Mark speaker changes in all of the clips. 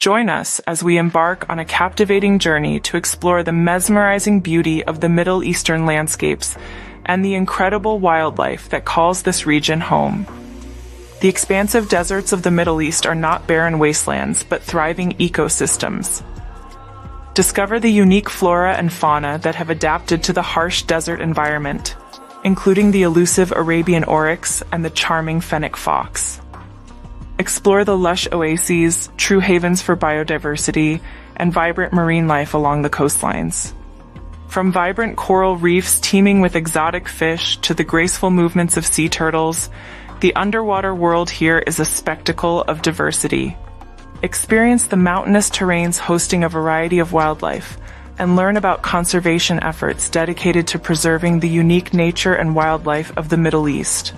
Speaker 1: Join us as we embark on a captivating journey to explore the mesmerizing beauty of the Middle Eastern landscapes and the incredible wildlife that calls this region home. The expansive deserts of the Middle East are not barren wastelands, but thriving ecosystems. Discover the unique flora and fauna that have adapted to the harsh desert environment, including the elusive Arabian oryx and the charming fennec fox. Explore the lush oases, true havens for biodiversity, and vibrant marine life along the coastlines. From vibrant coral reefs teeming with exotic fish to the graceful movements of sea turtles, the underwater world here is a spectacle of diversity. Experience the mountainous terrains hosting a variety of wildlife, and learn about conservation efforts dedicated to preserving the unique nature and wildlife of the Middle East.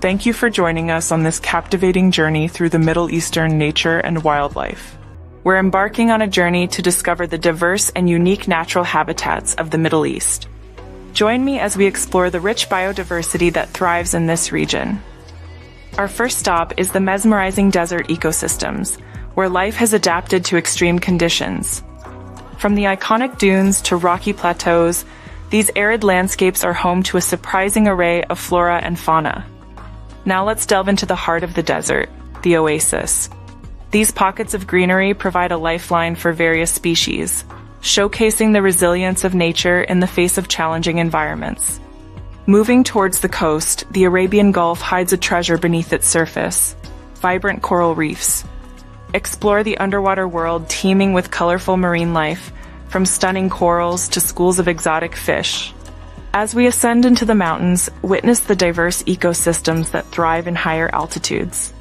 Speaker 1: Thank you for joining us on this captivating journey through the Middle Eastern nature and wildlife. We're embarking on a journey to discover the diverse and unique natural habitats of the Middle East. Join me as we explore the rich biodiversity that thrives in this region. Our first stop is the mesmerizing desert ecosystems, where life has adapted to extreme conditions. From the iconic dunes to rocky plateaus, these arid landscapes are home to a surprising array of flora and fauna. Now let's delve into the heart of the desert, the oasis. These pockets of greenery provide a lifeline for various species, showcasing the resilience of nature in the face of challenging environments. Moving towards the coast, the Arabian Gulf hides a treasure beneath its surface vibrant coral reefs. Explore the underwater world teeming with colorful marine life, from stunning corals to schools of exotic fish. As we ascend into the mountains, witness the diverse ecosystems that thrive in higher altitudes.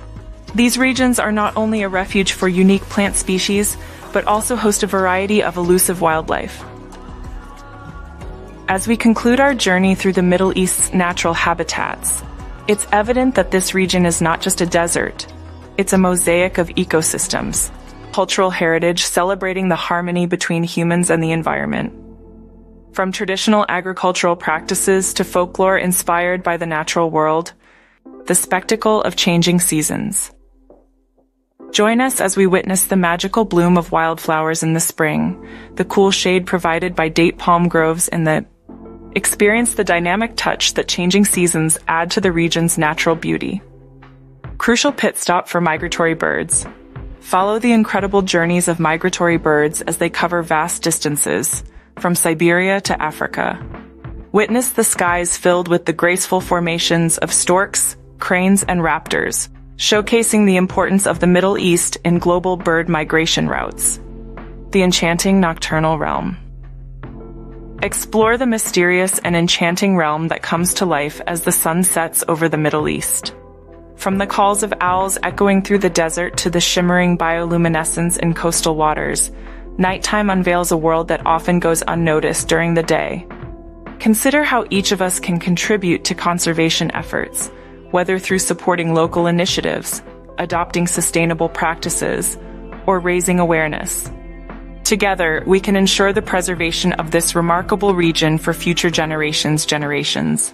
Speaker 1: These regions are not only a refuge for unique plant species, but also host a variety of elusive wildlife. As we conclude our journey through the Middle East's natural habitats, it's evident that this region is not just a desert, it's a mosaic of ecosystems, cultural heritage celebrating the harmony between humans and the environment. From traditional agricultural practices to folklore inspired by the natural world, the spectacle of changing seasons. Join us as we witness the magical bloom of wildflowers in the spring, the cool shade provided by date palm groves in the experience the dynamic touch that changing seasons add to the region's natural beauty. Crucial pit stop for migratory birds. Follow the incredible journeys of migratory birds as they cover vast distances, from Siberia to Africa. Witness the skies filled with the graceful formations of storks, cranes, and raptors, showcasing the importance of the Middle East in global bird migration routes. The enchanting nocturnal realm. Explore the mysterious and enchanting realm that comes to life as the sun sets over the Middle East. From the calls of owls echoing through the desert to the shimmering bioluminescence in coastal waters, nighttime unveils a world that often goes unnoticed during the day. Consider how each of us can contribute to conservation efforts, whether through supporting local initiatives, adopting sustainable practices, or raising awareness. Together, we can ensure the preservation of this remarkable region for future generations' generations.